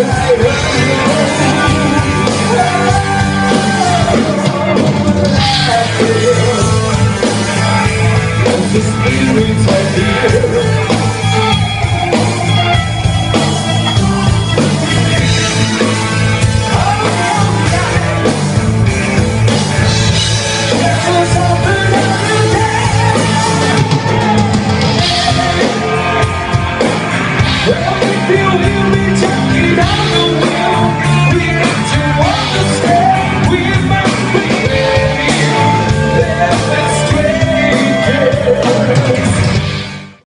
Tell me, feel, hear me, tell Never